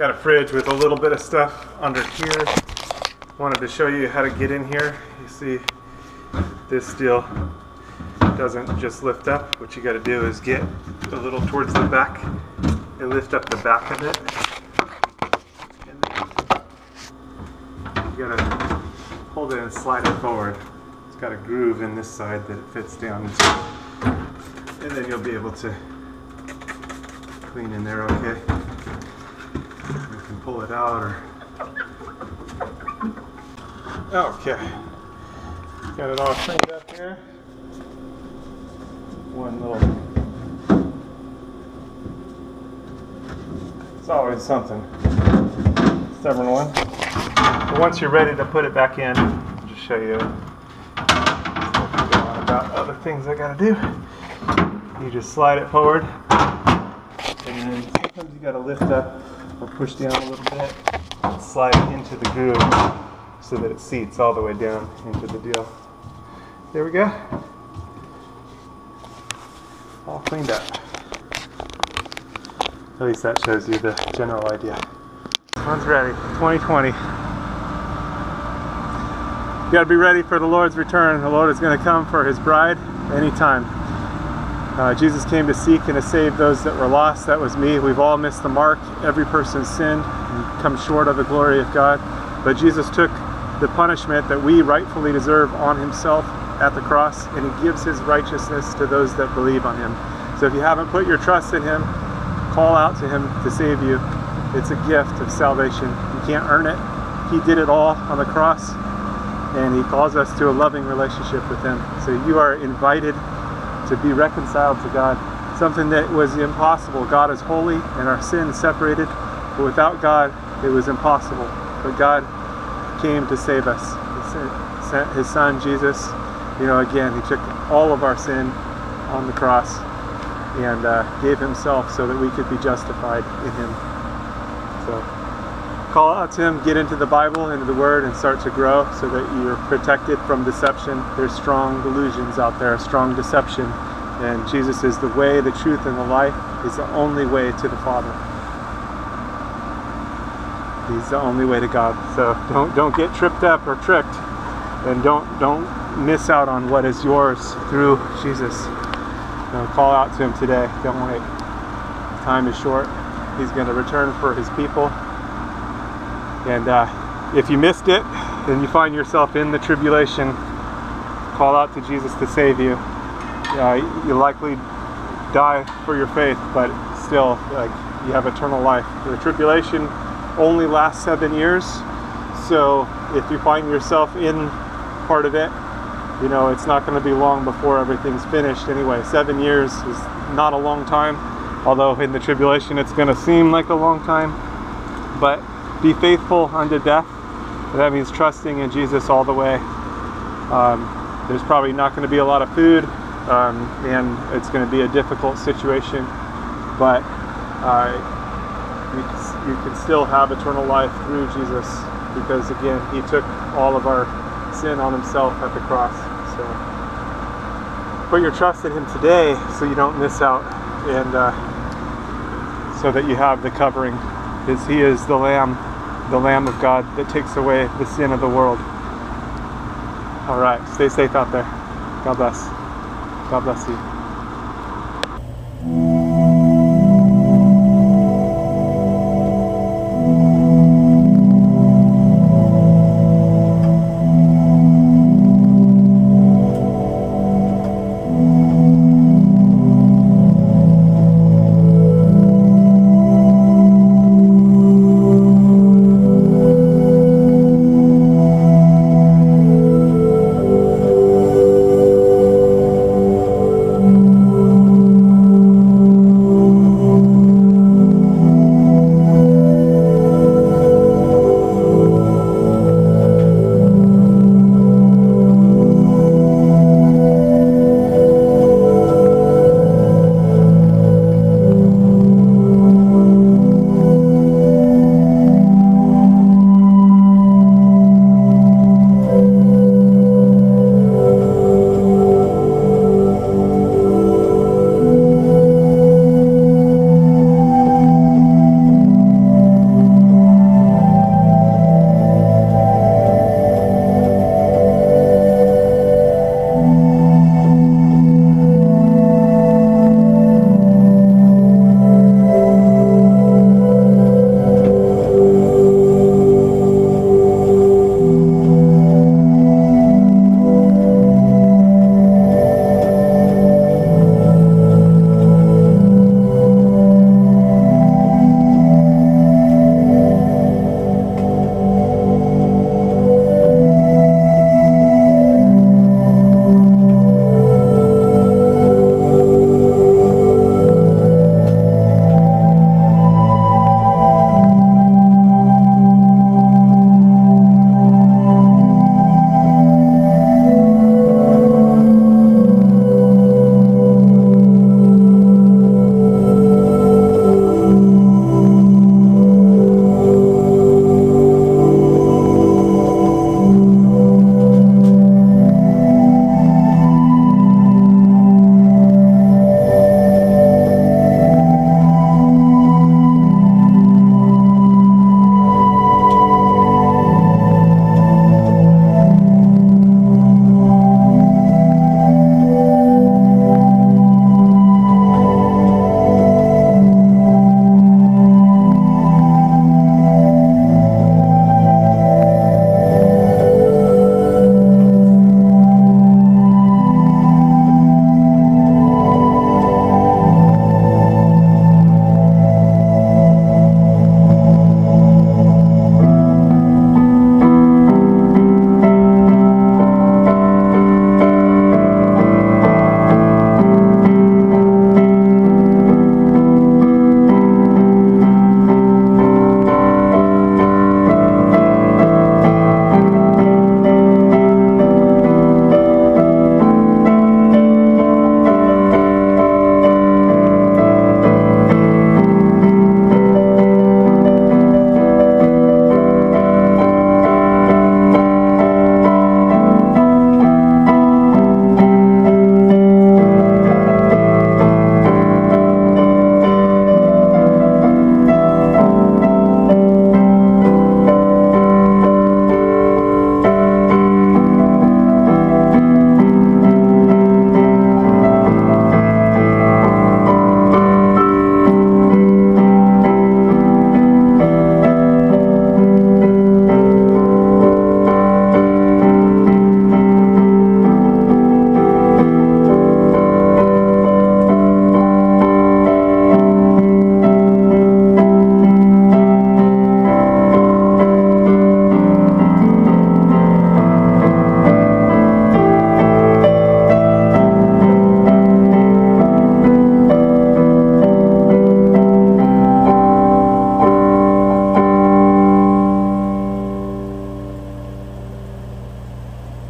Got a fridge with a little bit of stuff under here. Wanted to show you how to get in here. You see, this deal doesn't just lift up. What you got to do is get a little towards the back and lift up the back of it. You got to hold it and slide it forward. It's got a groove in this side that it fits down into. And then you'll be able to clean in there okay. Pull it out or Okay. Got it all cleaned up here. One little It's always something. Stubborn one. But once you're ready to put it back in, I'll just show you about other things I gotta do. You just slide it forward, and then sometimes you gotta lift up push down a little bit slide it into the groove so that it seats all the way down into the deal. There we go. All cleaned up. At least that shows you the general idea. One's ready, 2020. You gotta be ready for the Lord's return. The Lord is gonna come for his bride anytime. Uh, Jesus came to seek and to save those that were lost. That was me. We've all missed the mark. Every person sinned and come short of the glory of God. But Jesus took the punishment that we rightfully deserve on himself at the cross, and he gives his righteousness to those that believe on him. So if you haven't put your trust in him, call out to him to save you. It's a gift of salvation. You can't earn it. He did it all on the cross, and he calls us to a loving relationship with him. So you are invited to be reconciled to God. Something that was impossible. God is holy and our sin separated, but without God, it was impossible. But God came to save us. He sent his son Jesus. You know, again, he took all of our sin on the cross and uh, gave himself so that we could be justified in him. So call out to him, get into the Bible, into the Word, and start to grow so that you're protected from deception. There's strong delusions out there, strong deception. And Jesus is the way, the truth, and the life. He's the only way to the Father. He's the only way to God. So don't don't get tripped up or tricked, and don't don't miss out on what is yours through Jesus. Call out to Him today. Don't wait. Time is short. He's going to return for His people. And uh, if you missed it, and you find yourself in the tribulation, call out to Jesus to save you. Uh, you likely die for your faith, but still, like you have eternal life. The tribulation only lasts seven years, so if you find yourself in part of it, you know it's not going to be long before everything's finished. Anyway, seven years is not a long time, although in the tribulation it's going to seem like a long time. But be faithful unto death. That means trusting in Jesus all the way. Um, there's probably not going to be a lot of food, um, and it's going to be a difficult situation, but uh, you, you can still have eternal life through Jesus because, again, He took all of our sin on Himself at the cross. So put your trust in Him today so you don't miss out, and uh, so that you have the covering, because He is the Lamb the Lamb of God that takes away the sin of the world. All right, stay safe out there. God bless. God bless you.